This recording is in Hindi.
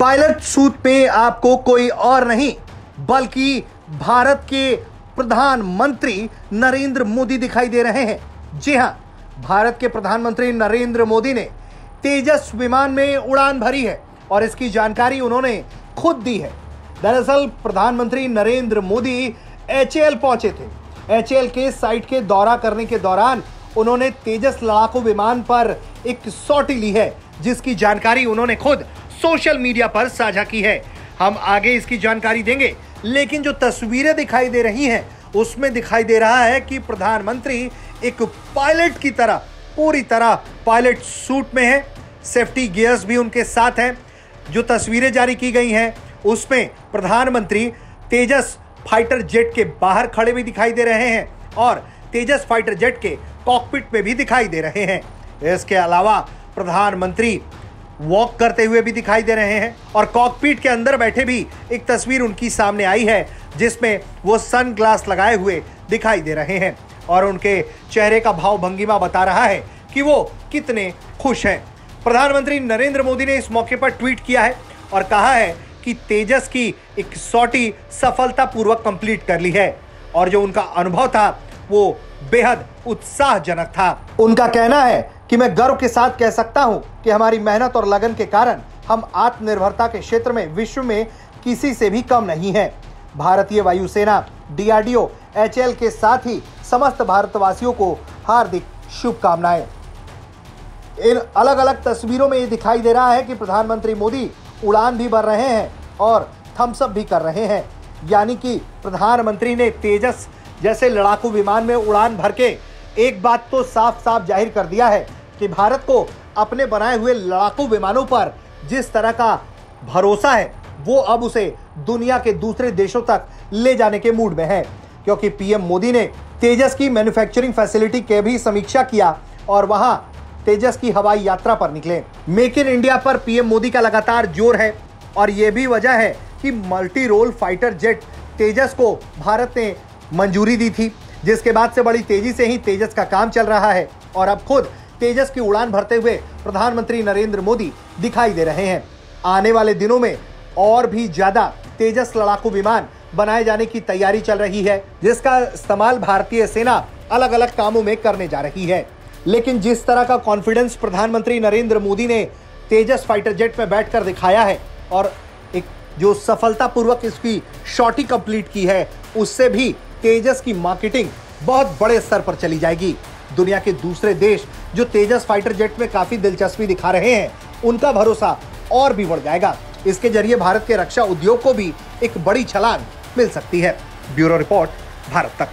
पायलट सूट पे आपको कोई और नहीं, बल्कि भारत के प्रधानमंत्री नरेंद्र मोदी दिखाई दे रहे हैं। जी हाँ, भारत के प्रधानमंत्री नरेंद्र मोदी ने तेजस विमान में उड़ान भरी है और इसकी जानकारी उन्होंने खुद दी है। दरअसल, प्रधानमंत्री नरेंद्र मोदी एचएल पहुँचे थे। एचएल के साइट के दौरा करने के दौरान उन्होंने तेजस लड़ाकू विमान पर एक सौटी ली है। जिसकी जानकारी उन्होंने खुद सोशल मीडिया पर साझा की है। हम आगे इसकी जानकारी देंगे, लेकिन जो तस्वीरें दिखाई दे रही हैं, उसमें दिखाई दे रहा है कि प्रधानमंत्री एक पायलट की तरह, पूरी तरह पायलट सूट में है। सेफ्टी गियर्स भी उनके साथ हैं। जो तस्वीरें जारी की गई हैं, उसमें प्रधानमंत्री तेजस फाइटर जेट के बाहर खड़े भी दिखाई दे रहे हैं और तेजस फाइटर जेट के कॉकपिट में भी दिखाई दे रहे हैं। इसके अलावा प्रधानमंत्री वॉक करते हुए भी दिखाई दे रहे हैं और कॉकपीट के अंदर बैठे भी एक तस्वीर उनकी सामने आई है, जिसमें वो सन ग्लास लगाए हुए दिखाई दे रहे हैं और उनके चेहरे का भाव भंगिमा बता रहा है कि वो कितने खुश हैं। प्रधानमंत्री नरेंद्र मोदी ने इस मौके पर ट्वीट किया है और कहा है कि तेजस की एक सौटी सफलतापूर्वक कंप्लीट कर ली है और जो उनका अनुभव था, वो बेहद उत्साहजनक था। उनका कहना है कि मैं गर्व के साथ कह सकता हूँ कि हमारी मेहनत और लगन के कारण हम आत्मनिर्भरता के क्षेत्र में विश्व में किसी से भी कम नहीं है। भारतीय वायुसेना, डीआरडीओ, एचएल के साथ ही समस्त भारतवासियों को हार्दिक शुभकामनाएँ। इन अलग अलग तस्वीरों में ये दिखाई दे रहा है कि प्रधानमंत्री मोदी उड़ान भी भर रहे हैं और थम्सअप भी कर रहे हैं। यानी कि प्रधानमंत्री ने तेजस जैसे लड़ाकू विमान में उड़ान भर के एक बात तो साफ़ साफ़ ज़ाहिर कर दिया है कि भारत को अपने बनाए हुए लड़ाकू विमानों पर जिस तरह का भरोसा है, वो अब उसे दुनिया के दूसरे देशों तक ले जाने के मूड में है। क्योंकि पीएम मोदी ने तेजस की मैन्युफैक्चरिंग फैसिलिटी के भी समीक्षा किया और वहाँ तेजस की हवाई यात्रा पर निकले। मेक इन इंडिया पर पीएम मोदी का लगातार ज़ोर है और यह भी वजह है कि multi role fighter jet Tejas को भारत ने मंजूरी दी थी, जिसके बाद से बड़ी तेज़ी से ही तेजस का काम चल रहा है और अब खुद तेजस की उड़ान भरते हुए प्रधानमंत्री नरेंद्र मोदी दिखाई दे रहे हैं। आने वाले दिनों में और भी ज़्यादा तेजस लड़ाकू विमान बनाए जाने की तैयारी चल रही है, जिसका इस्तेमाल भारतीय सेना अलग अलग कामों में करने जा रही है। लेकिन जिस तरह का कॉन्फिडेंस प्रधानमंत्री नरेंद्र मोदी ने तेजस फाइटर जेट में बैठकर दिखाया है और एक जो सफलतापूर्वक इसकी शॉटी कंप्लीट की है, उससे भी तेजस की मार्केटिंग बहुत बड़े स्तर पर चली जाएगी। दुनिया के दूसरे देश जो तेजस फाइटर जेट में काफ़ी दिलचस्पी दिखा रहे हैं, उनका भरोसा और भी बढ़ जाएगा। इसके ज़रिए भारत के रक्षा उद्योग को भी एक बड़ी छलांग मिल सकती है। ब्यूरो रिपोर्ट, भारत तक।